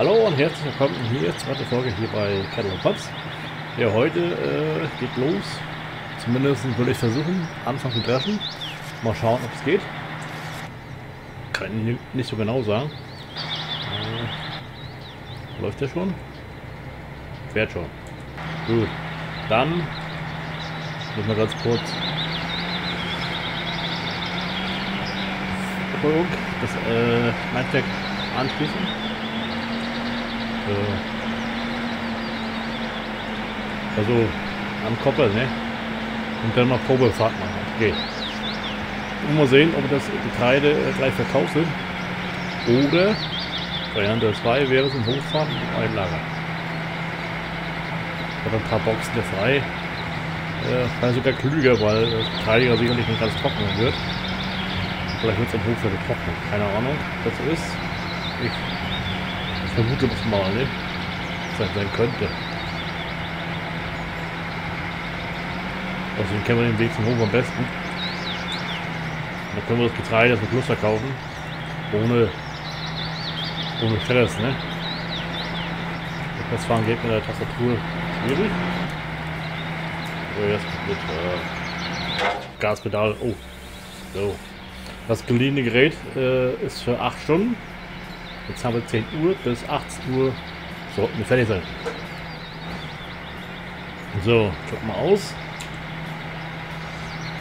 Hallo und herzlich willkommen hier, zweite Folge hier bei Kettle Pops. Ja, heute äh, geht los. Zumindest würde ich versuchen, Anfang zu dreschen. Mal schauen, ob es geht. Kann ich nicht so genau sagen. Äh, läuft der schon? Fährt schon. Gut. Dann müssen wir ganz kurz das äh, Netzwerk anschließen. So. Also am Koppel, ne? Und dann noch Probefahrt machen. Okay. Und mal sehen, ob das Getreide äh, gleich verkauft sind. Oder Variante 2 wäre es im Hochfahren und Einlager. Ich habe ein paar Boxen der frei. Äh, vielleicht sogar klüger, weil das Getreide sicherlich nicht ganz trocken wird. Vielleicht wird es im Hof getrocknet. Keine Ahnung, was das ist. Ich, ich vermute das mal, ne? Was das sein könnte. Außerdem kennen wir den Weg zum Hof am besten. Da können wir das Getreide mit Plus verkaufen. Ohne, ohne Stress, ne? Das fahren geht mit der Tastatur schwierig. So, jetzt mit äh, Gaspedal. Oh, so. Das geliehene Gerät äh, ist für 8 Stunden. Jetzt haben wir 10 Uhr bis 18 Uhr sollten wir fertig sein. So, check mal aus.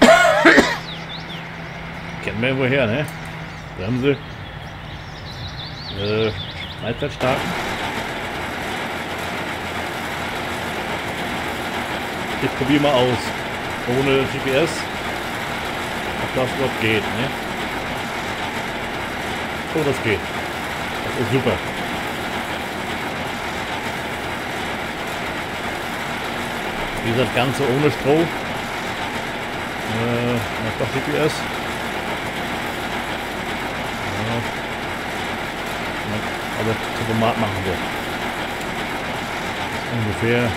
Kennen wir woher, ne? Bremse. Äh, Allzeit starten. Ich probiere mal aus. Ohne GPS. Ob das überhaupt geht, ne? Oh, das geht. Das ist super. Wie gesagt, Ganze ohne Stroh. Äh, doch GPS. Ja. Aber Tempomat machen wir. Ungefähr.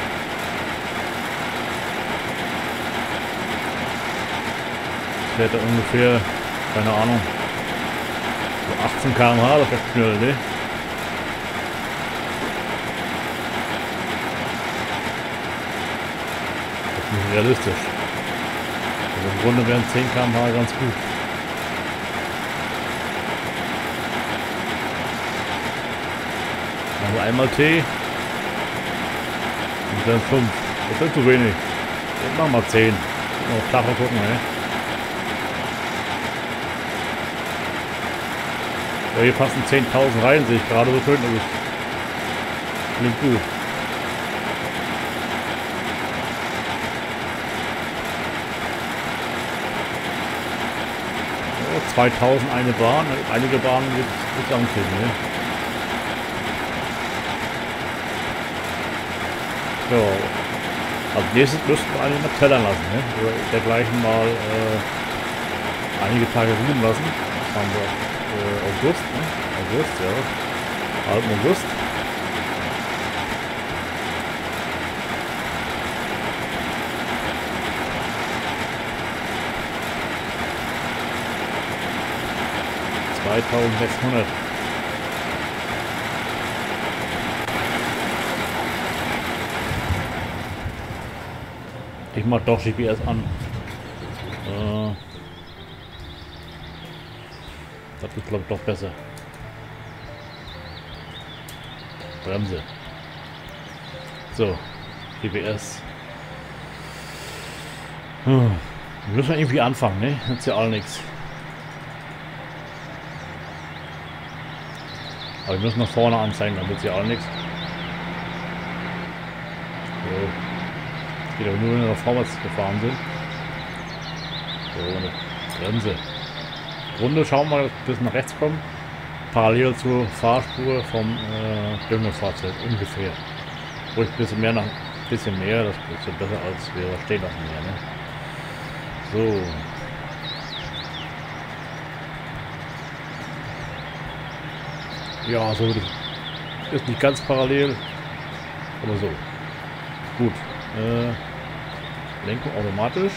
Ich werde ungefähr, keine Ahnung, 18 km/h, das ist schnell, ne? Das ist nicht realistisch. Also im Grunde wären 10 km/h ganz gut. Also einmal T und dann 5. Das ist zu wenig. Jetzt machen wir 10. Noch flacher gucken, ne? Ja, hier passen 10.000 rein, sehe ich gerade so schön. Klingt gut. Ja, 2000 eine Bahn, einige Bahnen wird es ankriegen, ne? So. Als nächstes müssten wir eigentlich mal tellern lassen, ne? Oder dergleichen mal äh, einige Tage ruhen lassen. Das haben wir August, ne? August, ja. Halben August. Zweitausendsechshundert. Ich mach doch GPS an. Äh das ist glaube ich doch besser. Bremse. So. GPS. Hm. Wir müssen irgendwie anfangen, ne? Jetzt ja all nichts. Aber wir müssen nach vorne anzeigen, dann wird ja all nichts. So. Geht aber nur, wenn wir nach vorwärts gefahren sind. So, eine Bremse. Runde schauen wir, bis nach rechts kommen. Parallel zur Fahrspur vom äh, Düngefahrzeug ungefähr. Ruhig ein bisschen mehr nach bisschen mehr, das ist ja besser als wir stehen lassen hier, ne? So. Ja, so ist nicht ganz parallel, aber so. Gut. Äh, Lenkung automatisch.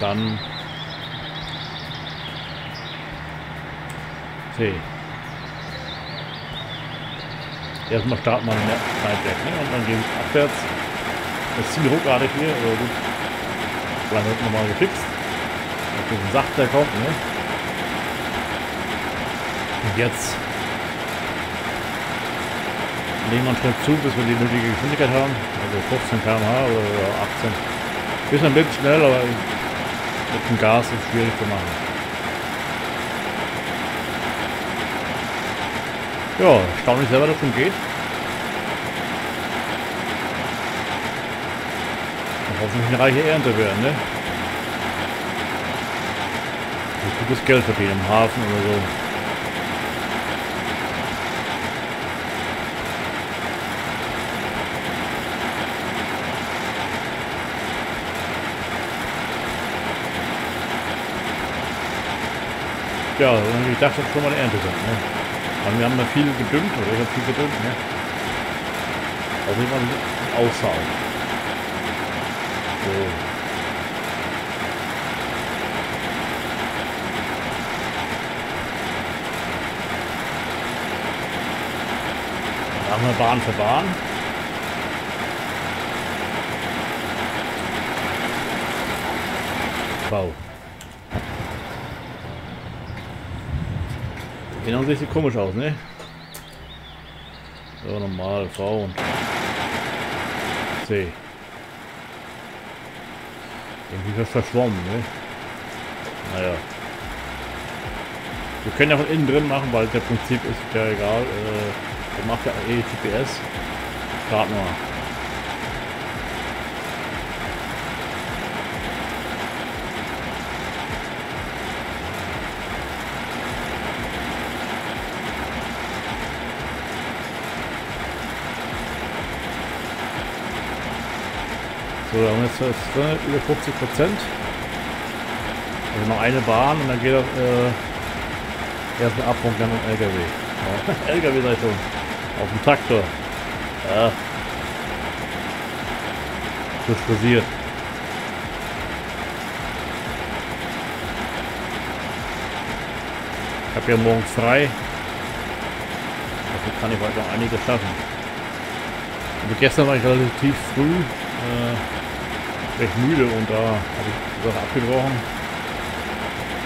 Dann C. Erstmal starten wir den Leitwerk, ne? Und dann geht es abwärts. Das ist ziemlich ruckartig hier, aber gut. Vielleicht wird nochmal gefixt. Auf diesen Sacht, der kommt, ne? Und jetzt legen wir einen Schritt zu, bis wir die nötige Geschwindigkeit haben. Also 15 km/h oder 18. Ist ein bisschen schnell, aber mit dem Gas ist schwierig zu machen. Ja, erstaunlich selber, dass schon geht. Und hoffentlich eine reiche Ernte werden, ne? Gutes Geld verdienen im Hafen oder so. Ja, ich dachte schon mal eine Ernte sind. Ne? Aber wir haben da viel gedüngt, oder ich habe viel gedüngt. Ne? Also ich mal aussauen. So. Machen wir Bahn für Bahn. Wow. Genau sieht sie komisch aus, ne? So, normal, V und C. Irgendwie was verschwommen, ne? Naja. Wir können ja von innen drin machen, weil der Prinzip ist ja egal. Äh, macht ja eh GPS. Starten wir. So, da haben wir jetzt über 50 Prozent. Also noch eine Bahn und dann geht das äh, erst ein Abpunkt dann ein LKW. Ja, LKW sei schon. Auf dem Traktor. Ja. Frisch frisiert. Ich habe ja morgen frei. Dafür kann ich heute noch einiges schaffen. Also gestern war ich relativ früh. Äh, recht müde und da habe ich die Sache abgebrochen.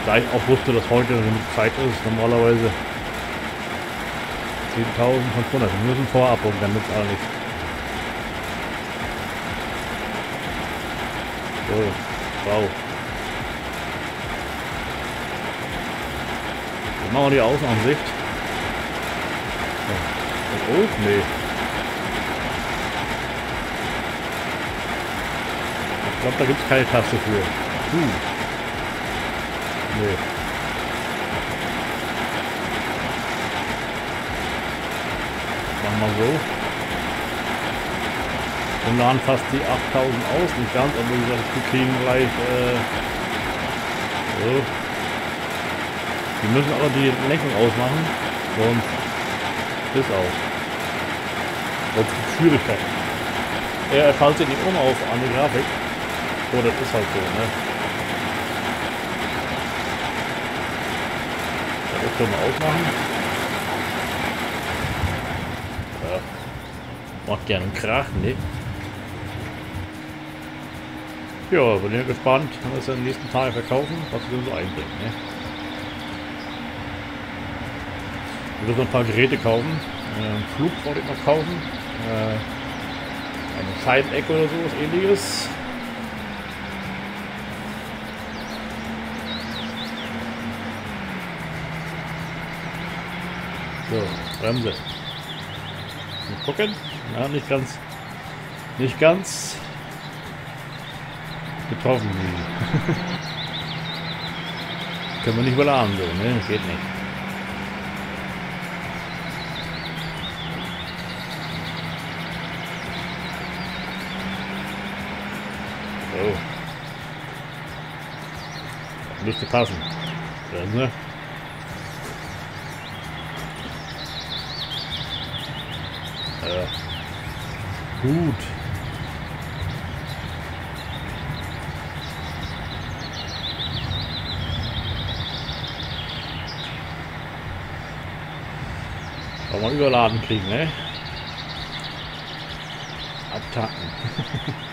Da ich auch wusste, dass heute genug Zeit ist, normalerweise 10.500. Wir müssen vorab und dann nützt auch nichts. So, wow. Jetzt machen wir die Außenansicht. Oh, nee. Glaube, da gibt es keine Taste für. Puh. Nee. Machen wir so. Und laden fast die 8000 aus. Nicht ganz, aber wie gesagt, wir kriegen gleich. Äh, so. Wir müssen aber die Lenkung ausmachen. Sonst ist aus. Sonst Schwierigkeiten. Er schaltet ihn um auf eine Grafik. Oh, das ist halt so, ne? Das können wir ausmachen. Ja. Macht gerne einen Krach, ne? Ja, bin ich gespannt, wenn wir in den nächsten Tagen verkaufen, was wir so einbringen, ne? Will so ein paar Geräte kaufen. Äh, einen Flug wollte ich noch kaufen. Äh, eine Scheibenecke oder so, was ähnliches. So, Bremse. Mal gucken. Na, nicht ganz. Nicht ganz getroffen. Können wir nicht überladen so, ne? Geht nicht. So. Müsste passen. Bremse. Äh, gut. Soll überladen kriegen, ne? Attacken.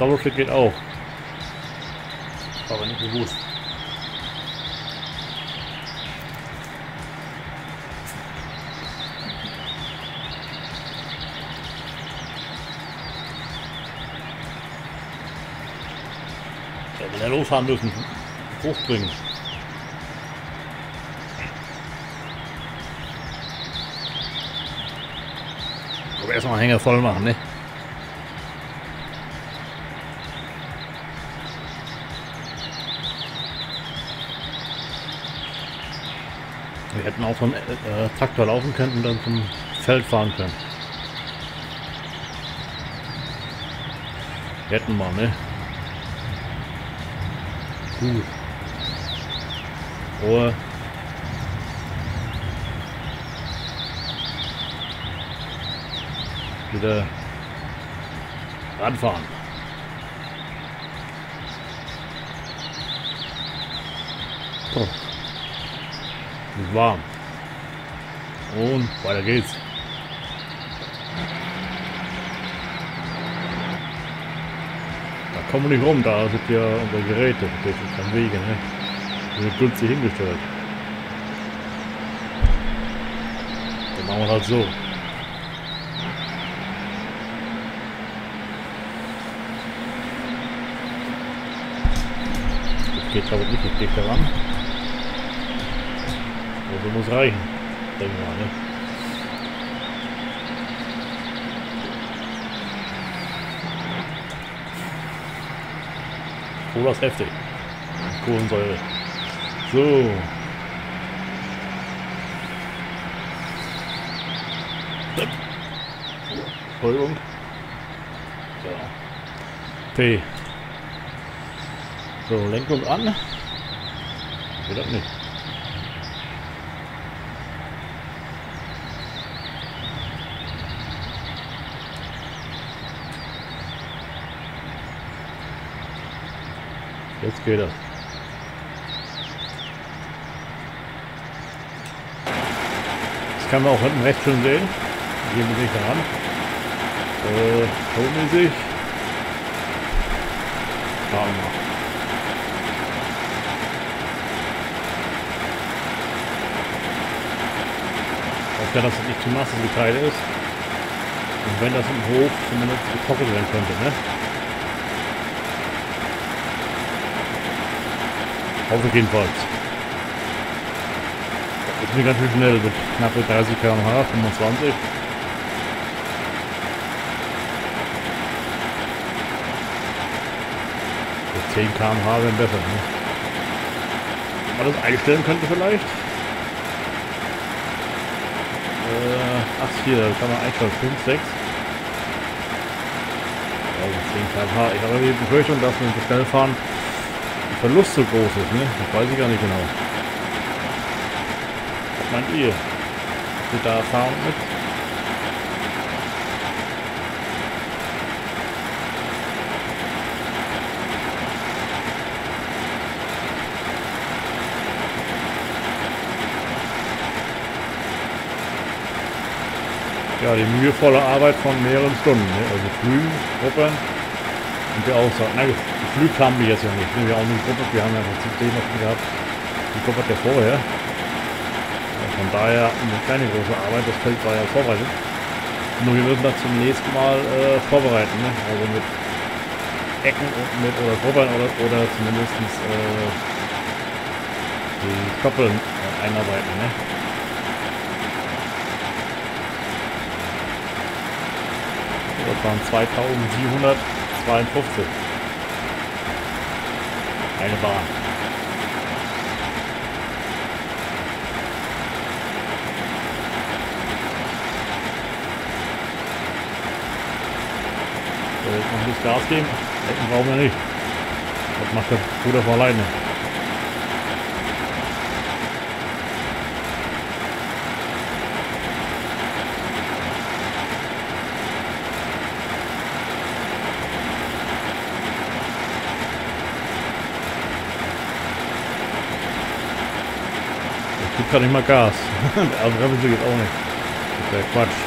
Doppelklick geht auch. Aber nicht bewusst. Ja, losfahren müssen. Hochbringen. Aber erstmal Hänger voll machen, ne? Wir hätten auch vom äh, Traktor laufen können und dann zum Feld fahren können. Hätten wir, ne? Gut. Ruhe. Wieder ranfahren. So. Ist warm. Und weiter geht's. Da kommen wir nicht rum, da sind ja unsere Geräte, das ist am Wege, ne? Die sind günstig hingestellt. Dann machen wir halt so. Das geht aber nicht dicht daran. Also muss reichen. Denken wir mal, ne? Cola ist heftig. Kohlensäure. So. Entschuldigung. So. P. So, Lenkung an. Geht das nicht. Jetzt geht das. Das kann man auch hinten rechts schon sehen. Gehen wir nicht daran. Äh, tonmäßig. Schauen wir mal. Ich hoffe, dass es nicht zu nass das Getreide ist. Und wenn das im Hof zumindest getrocknet werden könnte, ne? Hoffe ich jedenfalls. Das ist ganz schön schnell mit knappe 30 km/h, 25. So 10 km/h wären besser, ne? Wenn man das einstellen könnte vielleicht. Äh, ach hier, da kann man einstellen 5, 6. Also 10 km/h. Ich habe die Befürchtung, dass wir so schnell fahren, Verlust so groß ist, ne? Das weiß ich gar nicht genau. Was meint ihr? Habt ihr da Erfahrung mit? Ja, die mühevolle Arbeit von mehreren Stunden, ne? Also früh, Gruppern und der Aussage. Na gut, Flüg haben wir jetzt ja nicht. Wir haben nicht Gruppe, wir haben ja das System noch gehabt. Die Gruppe hat ja vorher. Von daher eine kleine große Arbeit. Das Feld war ja vorbereitet. Nur wir müssen das zum nächsten Mal äh, vorbereiten. Ne? Also mit Ecken und mit oder Gruppern oder, oder zumindest äh, die Koppeln äh, einarbeiten. Ne? Das waren 2752. Eine Bahn. So, jetzt noch ein bisschen Gas geben. Lecken brauchen wir nicht. Das macht der Bruder von alleine. Gibt gar nicht mal Gas. also Bremse geht auch nicht. Das wäre Quatsch.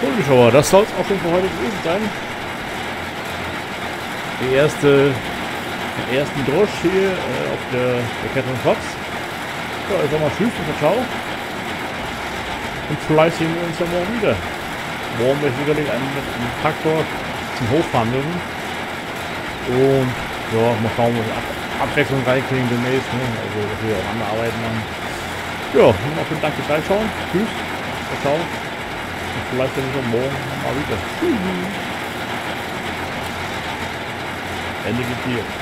So, Zuschauer, das soll es auch schon für heute gewesen sein. Die erste, den ersten Drosch hier äh, auf der, der Catherine Fox. So, jetzt nochmal Tschüss und Ciao. Und vielleicht sehen wir uns ja morgen wieder. Morgen werde ich sicherlich einen, einen Traktor zum Hof fahren müssen. Und ja, mal schauen, was Ab Abwechslung reinkriegen demnächst. Ne? Also, dass wir auch andere Arbeiten machen. Ja, nochmal vielen Dank fürs Reinschauen. Tschüss. Ciao. Und vielleicht wir uns morgen mal wieder. Ende geht hier.